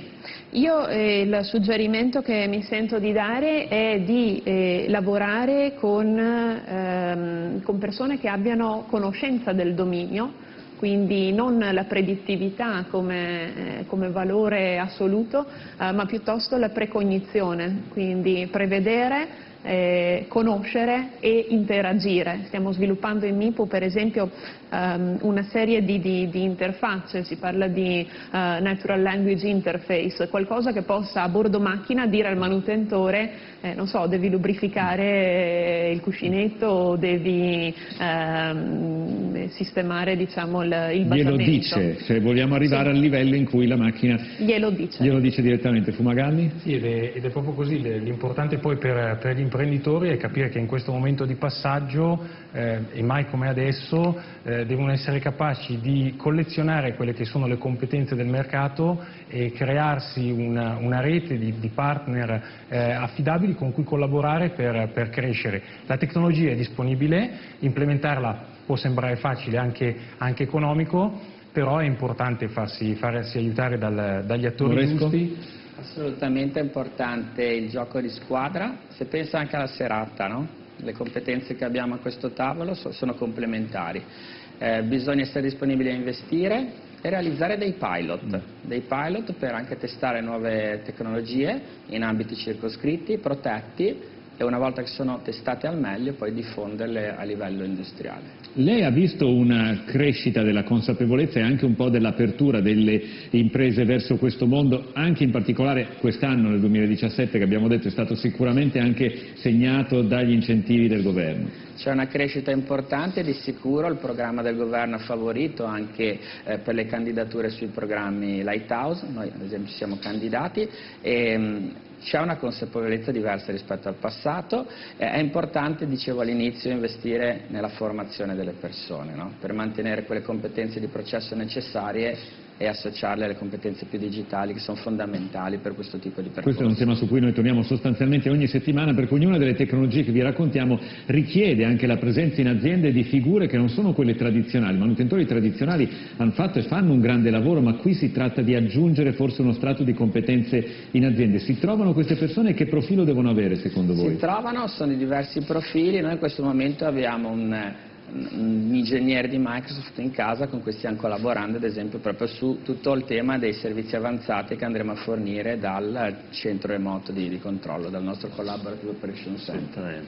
Io eh, il suggerimento che mi sento di dare è di eh, lavorare con, ehm, con persone che abbiano conoscenza del dominio quindi non la predittività come, eh, come valore assoluto, eh, ma piuttosto la precognizione, quindi prevedere eh, conoscere e interagire. Stiamo sviluppando in MIPU per esempio um, una serie di, di, di, interfacce, si parla di uh, Natural Language Interface, qualcosa che possa a bordo macchina dire al manutentore eh, non so, devi lubrificare il cuscinetto o devi um, sistemare diciamo, il, il Glielo dice, se vogliamo arrivare sì. al livello in cui la macchina glielo dice, glielo dice direttamente. Fumagalli? Sì, ed è, ed è proprio così, l'importante poi per, per gli imprenditori è capire che in questo momento di passaggio, eh, e mai come adesso, eh, devono essere capaci di collezionare quelle che sono le competenze del mercato e crearsi una, una rete di, di partner eh, affidabili con cui collaborare per, per crescere. La tecnologia è disponibile, implementarla può sembrare facile, anche, anche economico, però è importante farsi, farsi aiutare dal, dagli attori Moresco? giusti Assolutamente importante il gioco di squadra, se pensa anche alla serata, no? le competenze che abbiamo a questo tavolo sono complementari. Eh, bisogna essere disponibili a investire e realizzare dei pilot, mm. dei pilot per anche testare nuove tecnologie in ambiti circoscritti, protetti e una volta che sono testate al meglio poi diffonderle a livello industriale. Lei ha visto una crescita della consapevolezza e anche un po' dell'apertura delle imprese verso questo mondo, anche in particolare quest'anno, nel 2017, che abbiamo detto è stato sicuramente anche segnato dagli incentivi del governo? C'è una crescita importante, di sicuro il programma del governo ha favorito anche eh, per le candidature sui programmi Lighthouse, noi ad esempio siamo candidati, e, c'è una consapevolezza diversa rispetto al passato, è importante, dicevo all'inizio, investire nella formazione delle persone, no? per mantenere quelle competenze di processo necessarie e associarle alle competenze più digitali che sono fondamentali per questo tipo di percorso. Questo è un tema su cui noi torniamo sostanzialmente ogni settimana perché ognuna delle tecnologie che vi raccontiamo richiede anche la presenza in aziende di figure che non sono quelle tradizionali. I manutentori tradizionali hanno fatto e fanno un grande lavoro ma qui si tratta di aggiungere forse uno strato di competenze in aziende. Si trovano queste persone e che profilo devono avere secondo voi? Si trovano, sono di diversi profili, noi in questo momento abbiamo un un ingegnere di Microsoft in casa con cui stiamo collaborando ad esempio proprio su tutto il tema dei servizi avanzati che andremo a fornire dal centro remoto di, di controllo, dal nostro Collaborative Operation Center.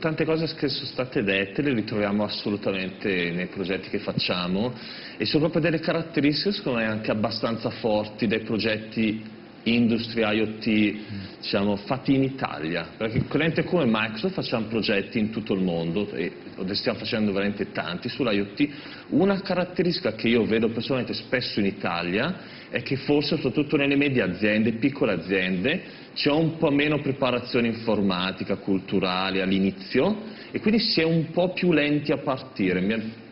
Tante cose che sono state dette le ritroviamo assolutamente nei progetti che facciamo e sono proprio delle caratteristiche secondo me anche abbastanza forti dei progetti industry IoT diciamo, fatti in Italia, perché con ente come Microsoft facciamo progetti in tutto il mondo e ne stiamo facendo veramente tanti sull'IoT. Una caratteristica che io vedo personalmente spesso in Italia è che forse soprattutto nelle medie aziende, piccole aziende, c'è un po' meno preparazione informatica, culturale all'inizio e quindi si è un po' più lenti a partire.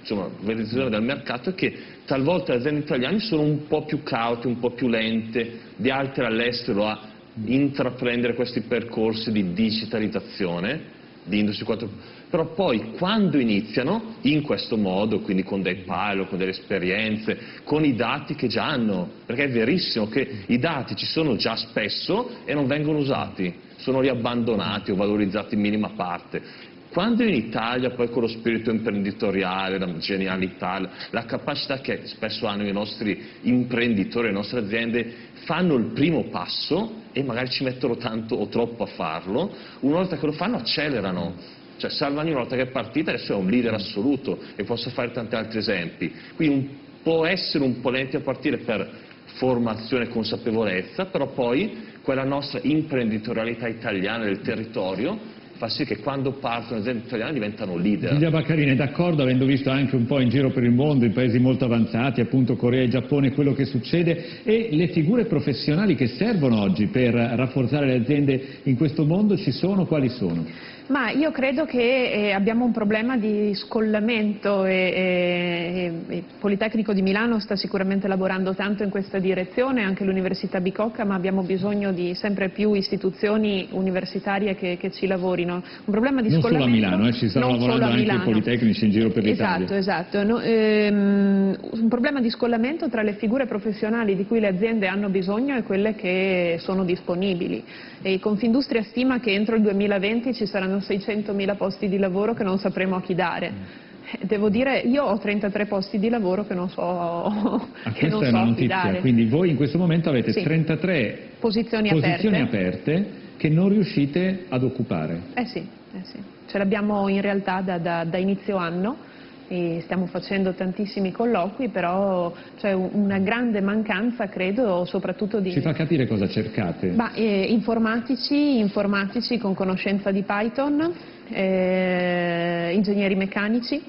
Insomma, la decisione del mercato è che talvolta le aziende italiane sono un po' più caute, un po' più lente di altre all'estero a intraprendere questi percorsi di digitalizzazione di Industry 4.0 però poi quando iniziano in questo modo, quindi con dei pilot, con delle esperienze, con i dati che già hanno, perché è verissimo che i dati ci sono già spesso e non vengono usati, sono riabbandonati o valorizzati in minima parte. Quando in Italia poi con lo spirito imprenditoriale, la genialità, la capacità che spesso hanno i nostri imprenditori, le nostre aziende, fanno il primo passo e magari ci mettono tanto o troppo a farlo, una volta che lo fanno accelerano. Cioè Salvani una volta che è partita adesso è un leader assoluto e posso fare tanti altri esempi. Quindi un, può essere un po' lenti a partire per formazione e consapevolezza, però poi quella nostra imprenditorialità italiana del territorio fa sì che quando partono le aziende italiane diventano leader. Giulia Baccarini è d'accordo, avendo visto anche un po' in giro per il mondo, in paesi molto avanzati, appunto Corea e Giappone, quello che succede e le figure professionali che servono oggi per rafforzare le aziende in questo mondo ci sono, quali sono? Ma io credo che eh, abbiamo un problema di scollamento e, e, il Politecnico di Milano sta sicuramente lavorando tanto in questa direzione, anche l'Università Bicocca, ma abbiamo bisogno di sempre più istituzioni universitarie che, che ci lavorino. Un problema di non scollamento. solo a Milano, eh, ci stanno lavorando anche i Politecnici in giro per l'Italia. Esatto, esatto. No, ehm, un problema di scollamento tra le figure professionali di cui le aziende hanno bisogno e quelle che sono disponibili. E Confindustria stima che entro il 2020 ci saranno 600.000 posti di lavoro che non sapremo a chi dare. Mm. Devo dire, io ho 33 posti di lavoro che non so, ah, che non so è una notizia, quindi voi in questo momento avete sì. 33 posizioni, posizioni aperte. aperte. che non riuscite ad occupare. Eh sì, eh sì. ce l'abbiamo in realtà da, da, da inizio anno e stiamo facendo tantissimi colloqui, però c'è una grande mancanza, credo, soprattutto di... Ci fa capire cosa cercate? Bah, eh, informatici, informatici con conoscenza di Python, eh, ingegneri meccanici,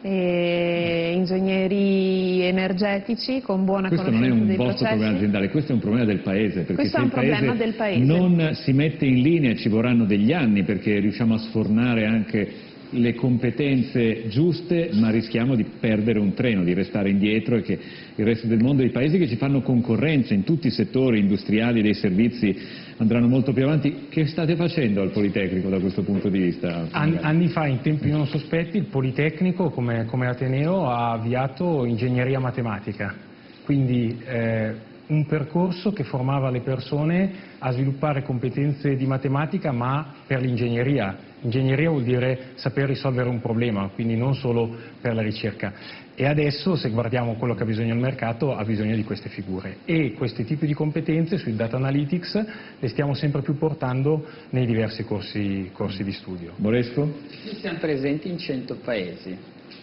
eh, ingegneri energetici con buona questo conoscenza dei processi. Questo non è un vostro problema aziendale, questo è un problema del Paese. Perché questo se è un problema del Paese. non si mette in linea ci vorranno degli anni perché riusciamo a sfornare anche le competenze giuste ma rischiamo di perdere un treno, di restare indietro e che il resto del mondo, i paesi che ci fanno concorrenza in tutti i settori industriali e dei servizi andranno molto più avanti. Che state facendo al Politecnico da questo punto di vista? An anni fa, in tempi non sospetti, il Politecnico come, come Ateneo ha avviato ingegneria matematica, quindi eh, un percorso che formava le persone a sviluppare competenze di matematica ma per l'ingegneria. Ingegneria vuol dire saper risolvere un problema, quindi non solo per la ricerca. E adesso, se guardiamo quello che ha bisogno il mercato, ha bisogno di queste figure. E questi tipi di competenze sui data analytics le stiamo sempre più portando nei diversi corsi, corsi di studio. Moresco? Siamo presenti in 100 paesi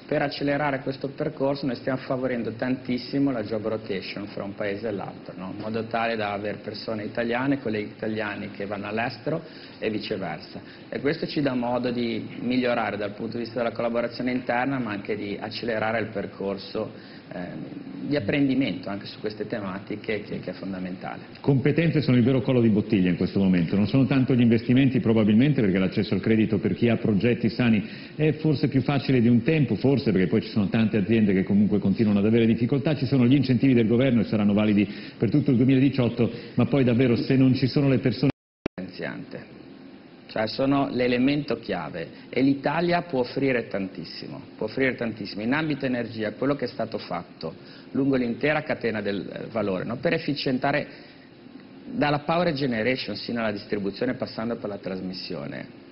per accelerare questo percorso noi stiamo favorendo tantissimo la job rotation fra un paese e l'altro, no? in modo tale da avere persone italiane, colleghi italiani che vanno all'estero e viceversa. E questo ci dà modo di migliorare dal punto di vista della collaborazione interna ma anche di accelerare il percorso eh, di apprendimento anche su queste tematiche che, che, è fondamentale. Competenze sono il vero collo di bottiglia in questo momento, non sono tanto gli investimenti probabilmente perché l'accesso al credito per chi ha progetti sani è forse più facile di un tempo, forse perché poi ci sono tante aziende che comunque continuano ad avere difficoltà, ci sono gli incentivi del governo e saranno validi per tutto il 2018, ma poi davvero se non ci sono le persone cioè sono l'elemento chiave e l'Italia può offrire tantissimo, può offrire tantissimo. In ambito energia quello che è stato fatto lungo l'intera catena del valore no? per efficientare dalla power generation sino alla distribuzione passando per la trasmissione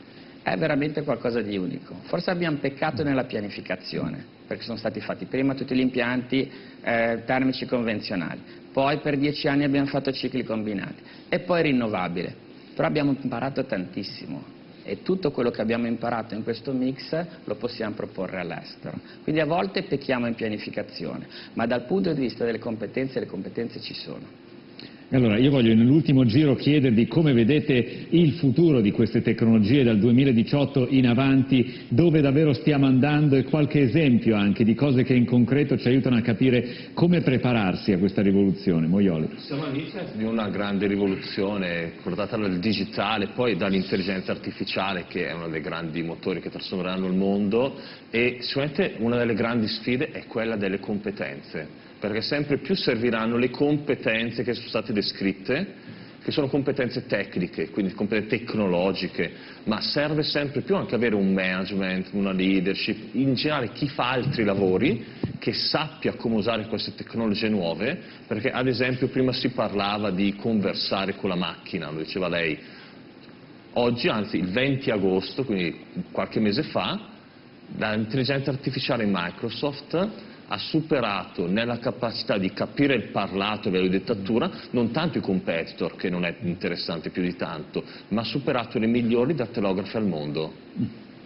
è veramente qualcosa di unico. Forse abbiamo peccato nella pianificazione, perché sono stati fatti prima tutti gli impianti eh, termici convenzionali, poi per dieci anni abbiamo fatto cicli combinati e poi rinnovabile. Però abbiamo imparato tantissimo e tutto quello che abbiamo imparato in questo mix lo possiamo proporre all'estero. Quindi a volte pecchiamo in pianificazione, ma dal punto di vista delle competenze, le competenze ci sono. Allora, io voglio nell'ultimo giro chiedervi come vedete il futuro di queste tecnologie dal 2018 in avanti, dove davvero stiamo andando e qualche esempio anche di cose che in concreto ci aiutano a capire come prepararsi a questa rivoluzione. Moioli. Siamo all'inizio di una grande rivoluzione portata dal digitale, poi dall'intelligenza artificiale che è uno dei grandi motori che trasformeranno il mondo e sicuramente una delle grandi sfide è quella delle competenze perché sempre più serviranno le competenze che sono state descritte, che sono competenze tecniche, quindi competenze tecnologiche, ma serve sempre più anche avere un management, una leadership, in generale chi fa altri lavori che sappia come usare queste tecnologie nuove, perché ad esempio prima si parlava di conversare con la macchina, lo diceva lei, oggi, anzi il 20 agosto, quindi qualche mese fa, l'intelligenza artificiale Microsoft ha superato nella capacità di capire il parlato a livello di dettatura non tanto i competitor, che non è interessante più di tanto, ma ha superato le migliori dattilografi al mondo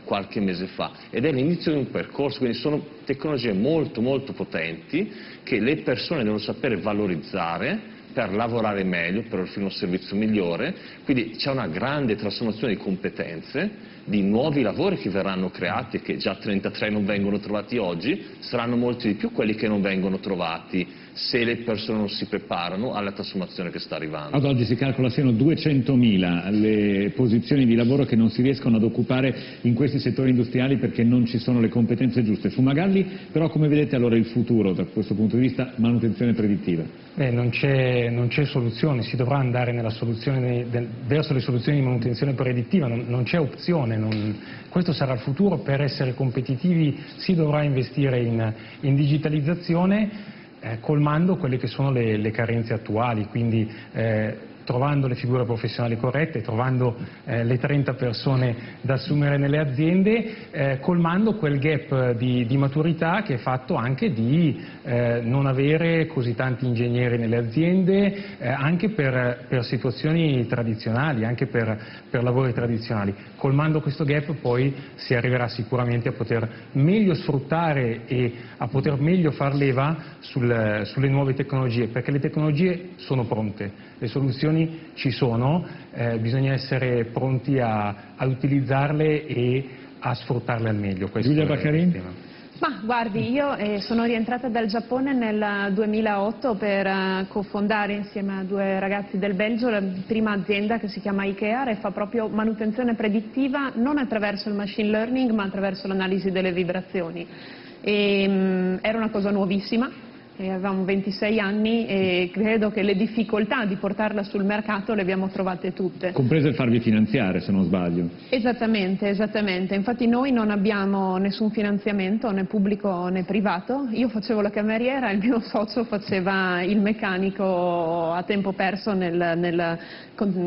qualche mese fa. Ed è l'inizio di un percorso, quindi sono tecnologie molto molto potenti che le persone devono sapere valorizzare per lavorare meglio, per offrire un servizio migliore, quindi c'è una grande trasformazione di competenze di nuovi lavori che verranno creati che già 33 non vengono trovati oggi, saranno molti di più quelli che non vengono trovati se le persone non si preparano alla trasformazione che sta arrivando. Ad oggi si calcola siano 200.000 le posizioni di lavoro che non si riescono ad occupare in questi settori industriali perché non ci sono le competenze giuste. Fumagalli, però come vedete allora il futuro da questo punto di vista manutenzione predittiva? Eh, non c'è soluzione, si dovrà andare del, verso le soluzioni di manutenzione predittiva, non, non c'è opzione, non, questo sarà il futuro, per essere competitivi si dovrà investire in, in digitalizzazione colmando quelle che sono le, le carenze attuali, quindi eh, trovando le figure professionali corrette, trovando eh, le 30 persone da assumere nelle aziende, eh, colmando quel gap di, di, maturità che è fatto anche di eh, non avere così tanti ingegneri nelle aziende, eh, anche per, per, situazioni tradizionali, anche per, per, lavori tradizionali. Colmando questo gap poi si arriverà sicuramente a poter meglio sfruttare e a poter meglio far leva sul, sulle nuove tecnologie, perché le tecnologie sono pronte le soluzioni ci sono, eh, bisogna essere pronti a, a, utilizzarle e a sfruttarle al meglio. Questo Giulia Baccarin? Ma guardi, io eh, sono rientrata dal Giappone nel 2008 per eh, cofondare insieme a due ragazzi del Belgio la prima azienda che si chiama IKEA e fa proprio manutenzione predittiva non attraverso il machine learning ma attraverso l'analisi delle vibrazioni. E, mh, mm, era una cosa nuovissima, e avevamo 26 anni e credo che le difficoltà di portarla sul mercato le abbiamo trovate tutte. Compreso il farvi finanziare se non sbaglio. Esattamente, esattamente. Infatti noi non abbiamo nessun finanziamento né pubblico né privato. Io facevo la cameriera, il mio socio faceva il meccanico a tempo perso nel, nel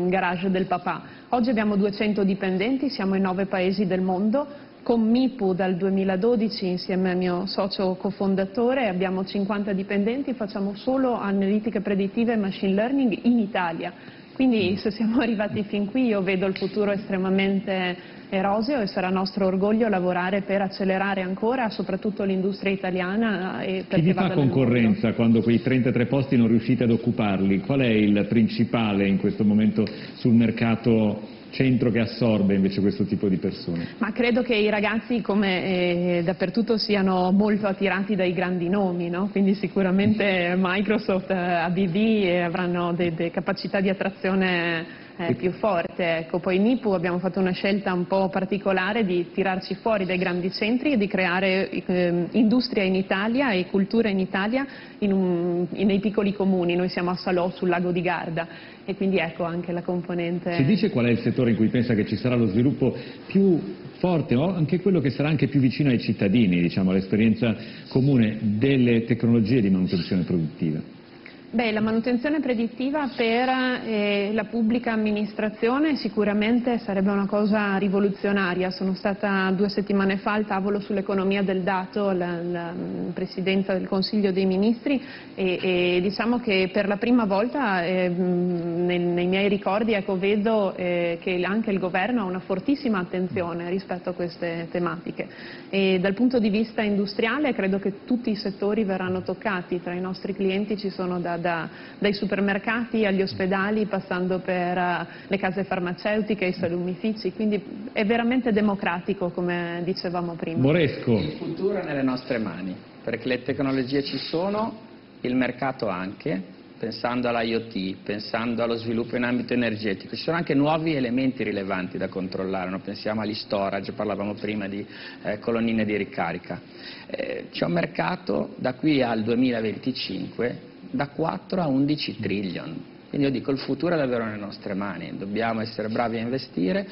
garage del papà. Oggi abbiamo 200 dipendenti, siamo in nove paesi del mondo, con MIPU dal 2012 insieme al mio socio cofondatore abbiamo 50 dipendenti, facciamo solo analitiche predittive e machine learning in Italia. Quindi se siamo arrivati fin qui io vedo il futuro estremamente eroseo e sarà nostro orgoglio lavorare per accelerare ancora soprattutto l'industria italiana. E Chi vi fa concorrenza quando quei 33 posti non riuscite ad occuparli? Qual è il principale in questo momento sul mercato centro che assorbe invece questo tipo di persone? Ma credo che i ragazzi come eh, dappertutto siano molto attirati dai grandi nomi, no? quindi sicuramente Microsoft, eh, ABB eh, avranno delle capacità di attrazione eh, più forte. Ecco, poi in IPU abbiamo fatto una scelta un po' particolare di tirarci fuori dai grandi centri e di creare eh, industria in Italia e cultura in Italia in un, in, nei piccoli comuni. Noi siamo a Salò sul lago di Garda e quindi ecco anche la componente... Si dice qual è il settore in cui pensa che ci sarà lo sviluppo più forte o anche quello che sarà anche più vicino ai cittadini, diciamo, all'esperienza comune delle tecnologie di manutenzione produttiva? Beh, la manutenzione predittiva per eh, la pubblica amministrazione sicuramente sarebbe una cosa rivoluzionaria. Sono stata due settimane fa al tavolo sull'economia del dato, la, la, Presidenza del Consiglio dei Ministri e, e, diciamo che per la prima volta eh, nei, nei, miei ricordi ecco, vedo eh, che anche il Governo ha una fortissima attenzione rispetto a queste tematiche. E dal punto di vista industriale credo che tutti i settori verranno toccati, tra i nostri clienti ci sono da da, dai supermercati agli ospedali passando per uh, le case farmaceutiche, i salumifici, quindi è veramente democratico come dicevamo prima. Moresco. Il futuro è nelle nostre mani, perché le tecnologie ci sono, il mercato anche, pensando all'IoT, pensando allo sviluppo in ambito energetico. Ci sono anche nuovi elementi rilevanti da controllare, no? pensiamo agli storage, parlavamo prima di eh, colonnine di ricarica. Eh, C'è un mercato da qui al 2025 da 4 a 11 trillion. Quindi io dico il futuro è davvero nelle nostre mani, dobbiamo essere bravi a investire,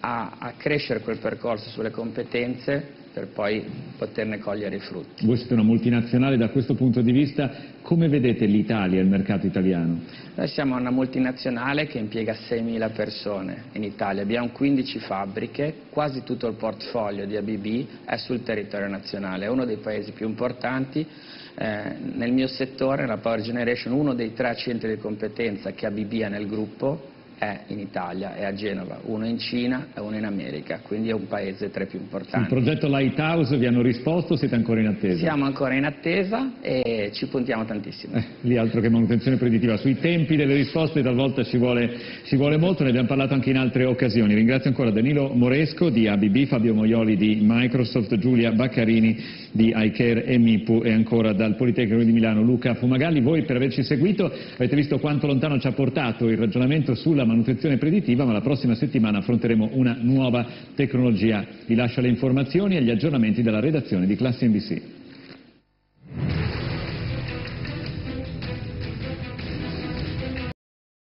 a, a crescere quel percorso sulle competenze per poi poterne cogliere i frutti. Voi siete una multinazionale, da questo punto di vista come vedete l'Italia e il mercato italiano? Noi siamo una multinazionale che impiega 6.000 persone in Italia, abbiamo 15 fabbriche, quasi tutto il portfolio di ABB è sul territorio nazionale, è uno dei paesi più importanti, eh, nel mio settore, nella Power Generation, uno dei tre centri di competenza che ha nel gruppo è in Italia, è a Genova, uno in Cina e uno in America, quindi è un paese tra i più importanti. Il progetto Lighthouse vi hanno risposto o siete ancora in attesa? Siamo ancora in attesa e ci puntiamo tantissimo. Eh, lì altro che manutenzione predittiva, sui tempi delle risposte talvolta ci vuole, ci vuole molto, ne abbiamo parlato anche in altre occasioni. Ringrazio ancora Danilo Moresco di ABB, Fabio Moioli di Microsoft, Giulia Baccarini di iCare e MIPU e ancora dal Politecnico di Milano Luca Fumagalli. Voi per averci seguito avete visto quanto lontano ci ha portato il ragionamento sulla manutenzione preditiva, ma la prossima settimana affronteremo una nuova tecnologia. Vi lascio le informazioni e gli aggiornamenti della redazione di Classe NBC.